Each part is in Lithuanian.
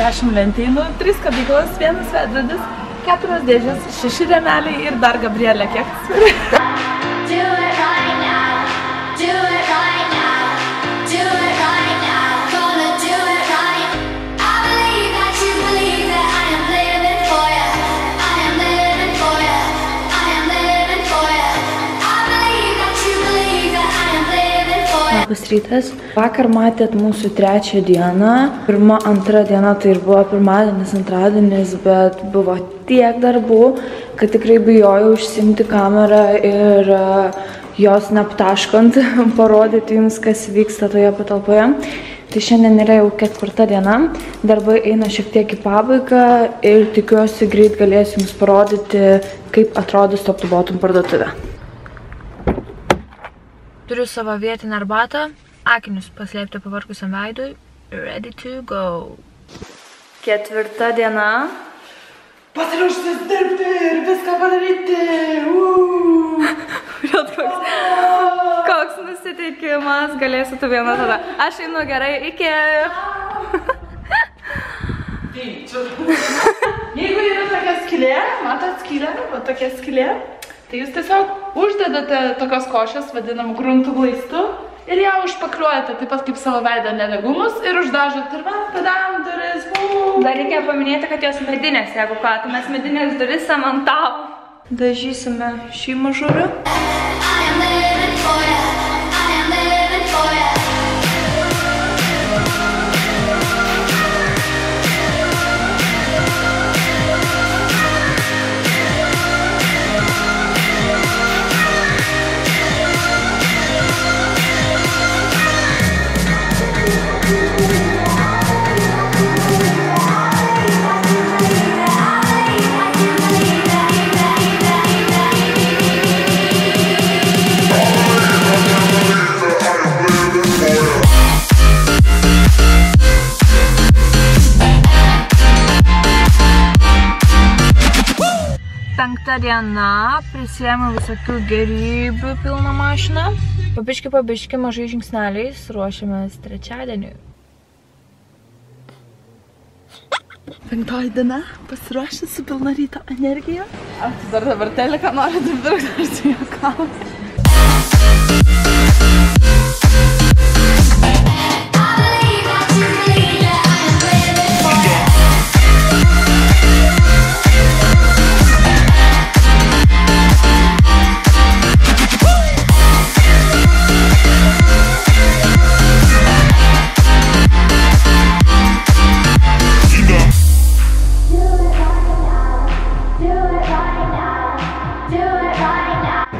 10 lentynų, 3 kabyklos, 1 vedradis, 4 dėžės, 6 remeliai ir dar Gabrielė kiek sveri. Rytas. Vakar matėt mūsų trečią dieną. Pirma, antra diena tai ir buvo pirmadienis, antradienis, bet buvo tiek darbų, kad tikrai bijojau užsimti kamerą ir e, jos neaptaškant parodyti jums, kas vyksta toje patalpoje. Tai šiandien yra jau ketvirta diena, darbai eina šiek tiek į pabaigą ir tikiuosi greit galėsiu jums parodyti, kaip atrodys top to bottom parduotuvė. Turiu savo vietinę arbatą, akinius paslėpti pavarkusiam veidui. Ready to go. Ketvirta diena. Pasiruošęs dirbti ir viską padaryti. Žiūrėt, koks, koks nusiteikimas, galėsiu tu viena tada. Aš einu gerai, iki. Jeigu yra tokia skylė, matot skylę, va tokia skylė, tai jūs tiesiog uždedate tokios košės, vadinamų gruntų glaistų, ir ją užpakliuojate taip pat kaip savo veidą nelegumus ir uždažot ir va, padam duris. Uuu. Dar reikia paminėti, kad jos medinės, jeigu ką, tai mes medinės duris cementavo. Dažysime šį mažurį. Diena, prisėmiau visokių gerybių pilną mašiną. Pabiški, pabiški, mažai žingsneliais ruošiamės trečiadieniui. Penktoji diena, pasiruošęs su pilna ryto energija. Ar tu dar dabar teleką nori dirbti, ar tu juokauji?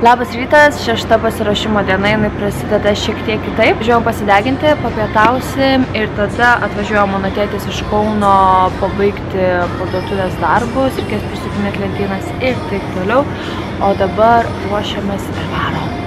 Labas rytas, šešta pasiruošimo diena, jinai prasideda šiek tiek kitaip. Žiūrėjau pasideginti, papietausim ir tada atvažiuoja mano tėtis iš Kauno pabaigti parduotuvės darbus, reikės prisukinėti lentynas ir taip toliau. O dabar ruošiamės ir varom.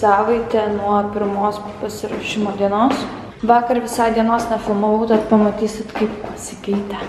Savaitė nuo pirmos pasiruošimo dienos. Vakar visą dienos nefilmavau, tad pamatysit, kaip pasikeitė.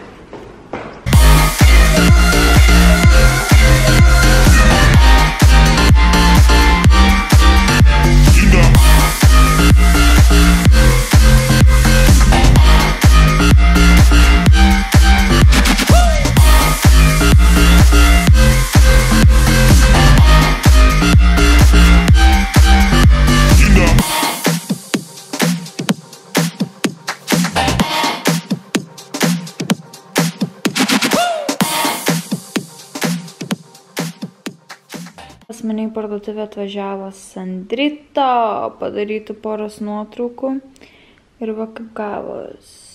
Į parduotuvę atvažiavo Sandrita padaryti poros nuotraukų. Ir va kaip gavos.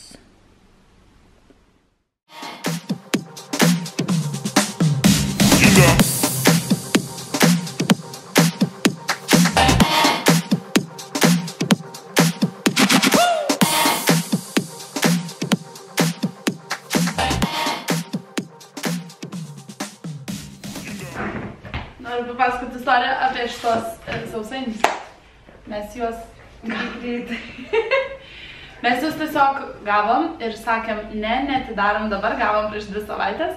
Papasakoti istoriją apie šitos e, sausainius. Mes juos greitai. Mes juos tiesiog gavom ir sakėm, ne, netidarom dabar, gavom prieš dvi savaitės.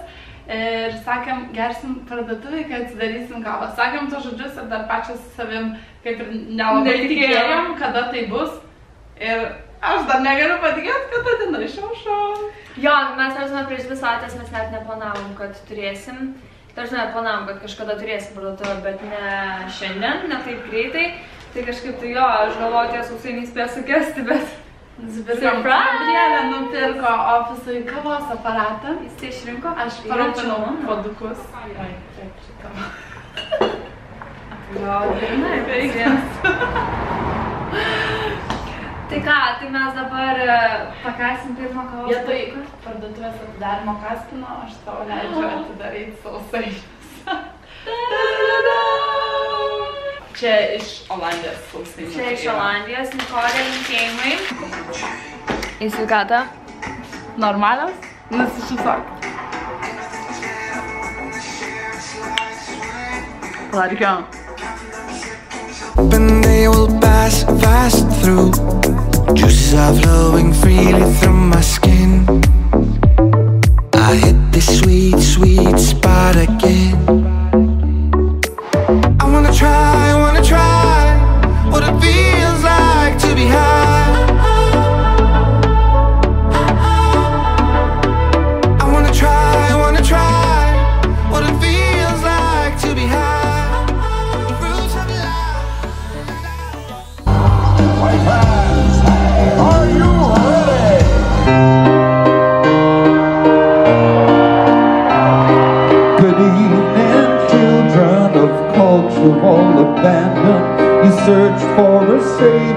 Ir sakėm, gersim parduotuvai, kai atsidarysim kavą. Sakėm tos žodžius ir dar pačias savim kaip ir nelabai tikėjom, kada tai bus. Ir aš dar negaliu patikėti, kad ta diena išaušo. Jo, mes, tarsi, prieš dvi savaitės mes net neplanavom, kad turėsim. Tarsi, planavom, kad kažkada turėsim parduotuvę, bet ne šiandien, ne taip greitai. Tai kažkaip tai jo, aš galvoju, tie sausainiai spės sukesti, bet Nusipirkom. Gabrielė nupirko ofisui kavos aparatą. jis tai išrinko. Aš parūpinau mano. puodukus. Oi, taip, šitą. Jo, diena, Visiems. Tai ką, tai mes dabar e, pakasim pirmą kavos. Vietoj parduotuvės atidarimo kaspino, aš tau leidžiu atidaryti sausainius. Čia iš Olandijos sausainių. Čia iš Olandijos, Nikolė linkėjimai. Į sveikatą. Normalios? Nusišypsok. Palaukėm. And they will pass fast through. Juices are flowing freely through my skin. I hit this sweet, sweet spot again.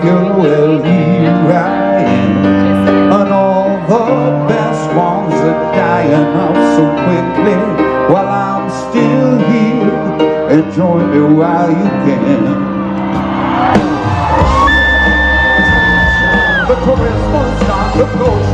Savior, well, here I am. And all the best ones are dying off so quickly. While I'm still here, join me while you can. The charisma's not negotiable.